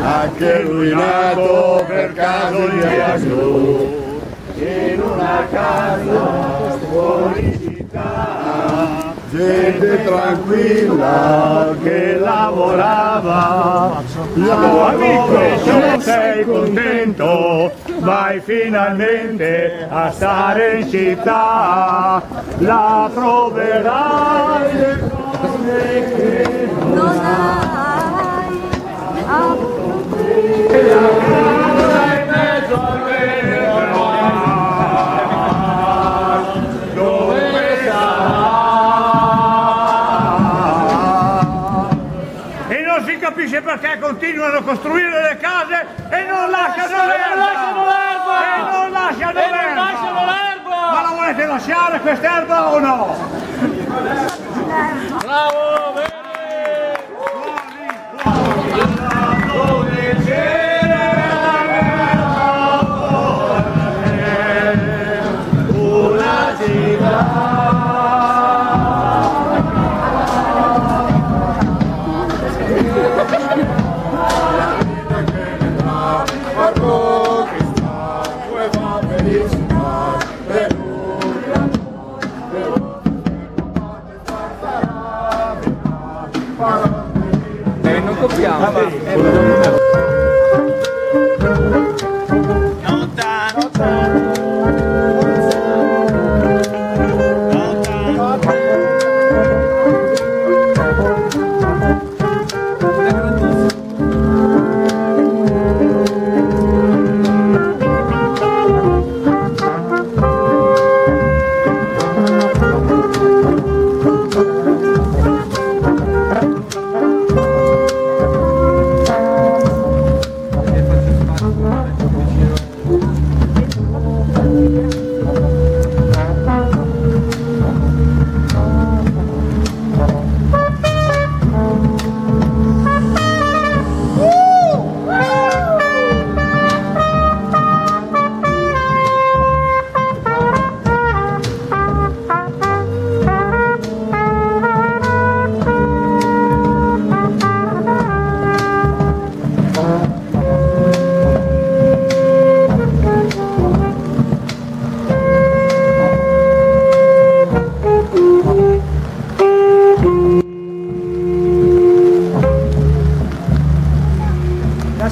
Anche lui nato per caso di Gesù, in una casa fuori città, gente tranquilla che lavorava. Tuo amico, se sei contento, vai finalmente a stare in città, la troverai le cose che non hai capisce perché continuano a costruire le case e non lasciano l'erba! E non lasciano l'erba! Ma la volete lasciare quest'erba o no?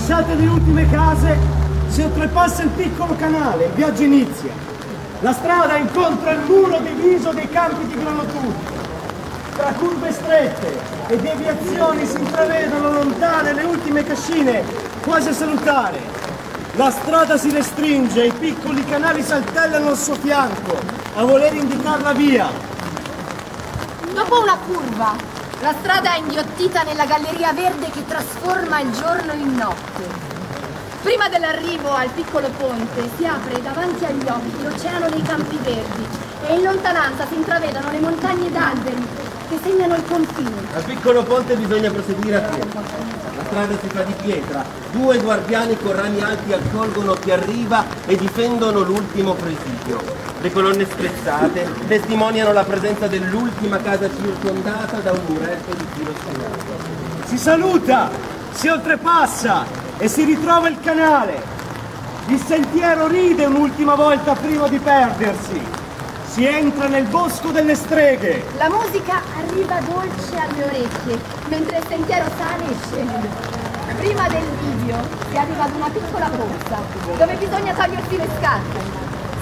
Lasciate le ultime case, si oltrepassa il piccolo canale, il viaggio inizia. La strada incontra il muro diviso dei campi di granoturi. Tra curve strette e deviazioni si intravedono lontane le ultime cascine, quasi a salutare. La strada si restringe i piccoli canali saltellano al suo fianco, a voler indicar la via. Dopo una curva, la strada è inghiottita nella galleria verde che trasforma il giorno in notte. Prima dell'arrivo al piccolo ponte si apre davanti agli occhi l'oceano dei campi verdi e in lontananza si intravedono le montagne d'alberi che segnano il confine. Al piccolo ponte bisogna proseguire a piedi. Strada fa di pietra. Due guardiani con rami alti accolgono chi arriva e difendono l'ultimo presidio. Le colonne spezzate testimoniano la presenza dell'ultima casa circondata da un muretto di filo spinato. Si saluta, si oltrepassa e si ritrova il canale. Il sentiero ride un'ultima volta prima di perdersi. Si entra nel bosco delle streghe. La musica arriva dolce alle orecchie, mentre il sentiero sale e scende. Prima del bivio si arriva ad una piccola pozza, dove bisogna togliersi le scarpe.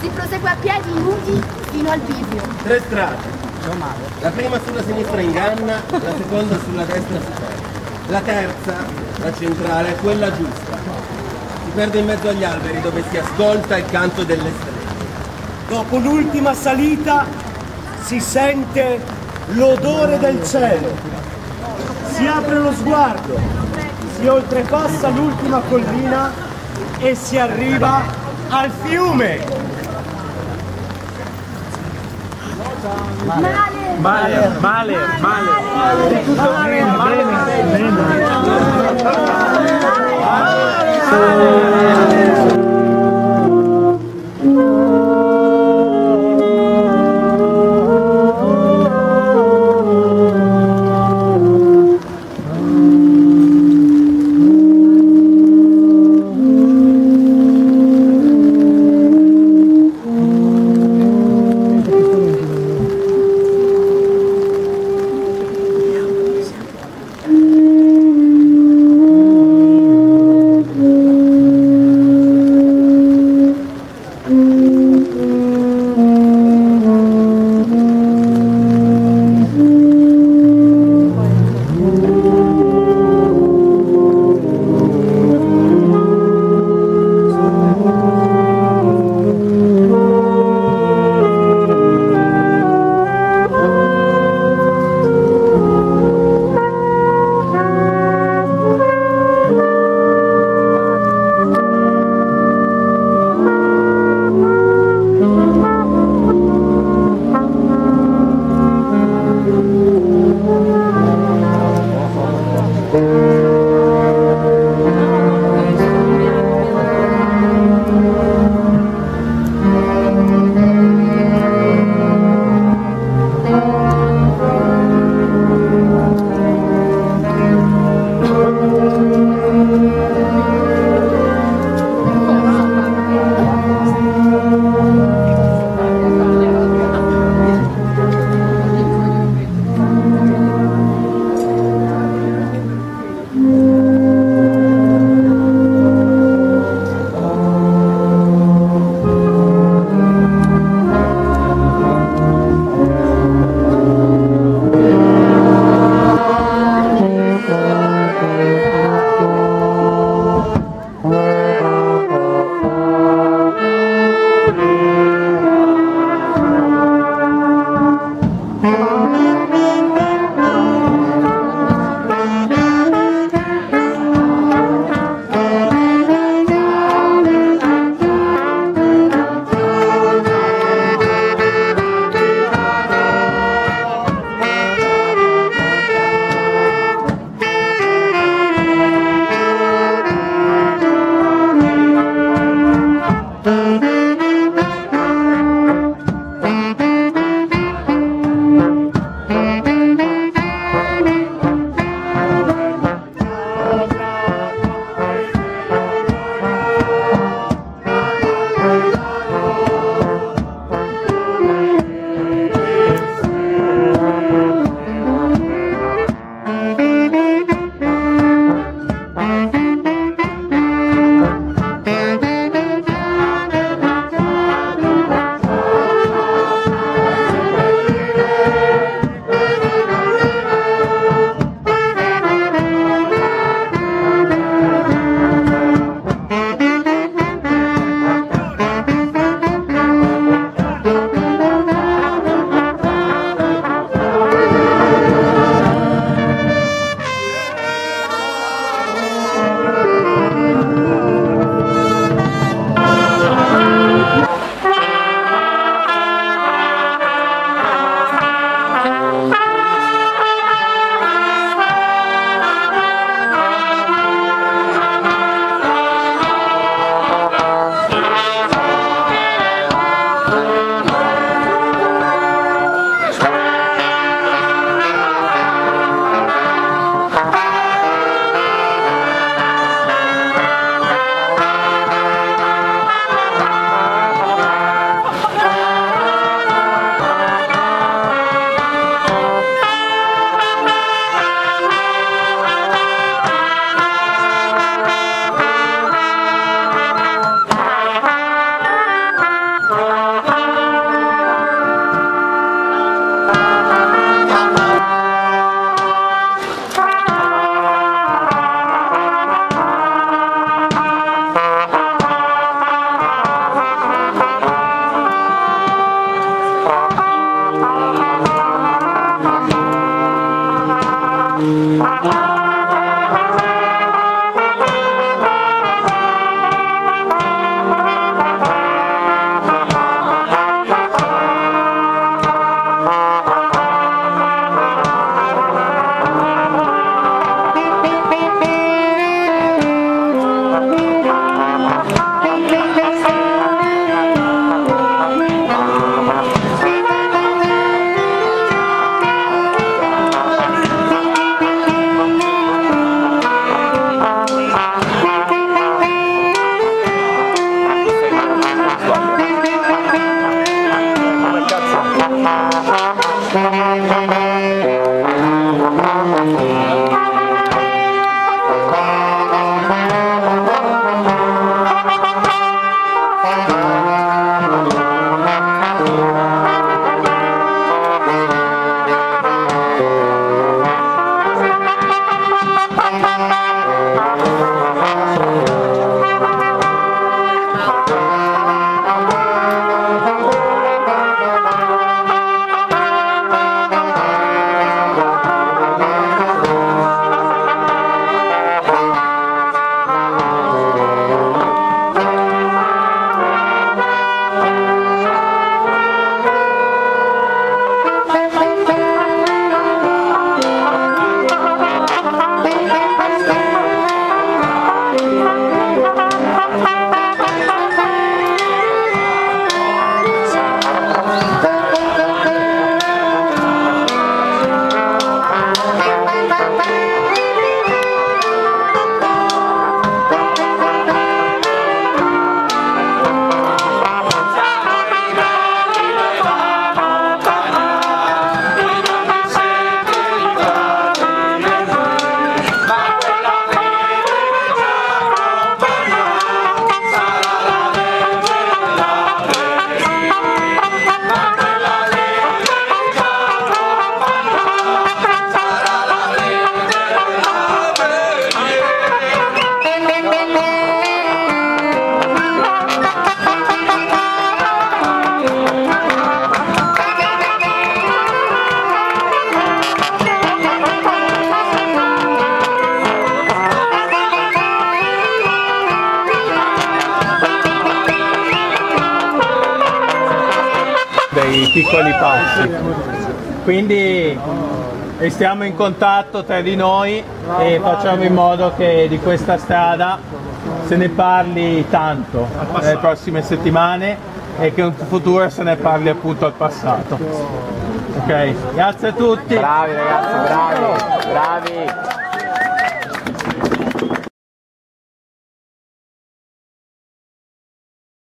Si prosegue a piedi nudi fino al bivio. Tre strade. La prima sulla sinistra inganna, la seconda sulla destra si perde. La terza, la centrale, è quella giusta. Si perde in mezzo agli alberi dove si ascolta il canto delle streghe. Dopo l'ultima salita si sente l'odore del cielo. Si apre lo sguardo, si oltrepassa l'ultima collina e si arriva al fiume. Male! Male, male, male. Piccoli passi. Quindi restiamo in contatto tra di noi e facciamo in modo che di questa strada se ne parli tanto nelle prossime settimane e che in futuro se ne parli appunto al passato. Ok, grazie a tutti. Bravi ragazzi, bravi, bravi.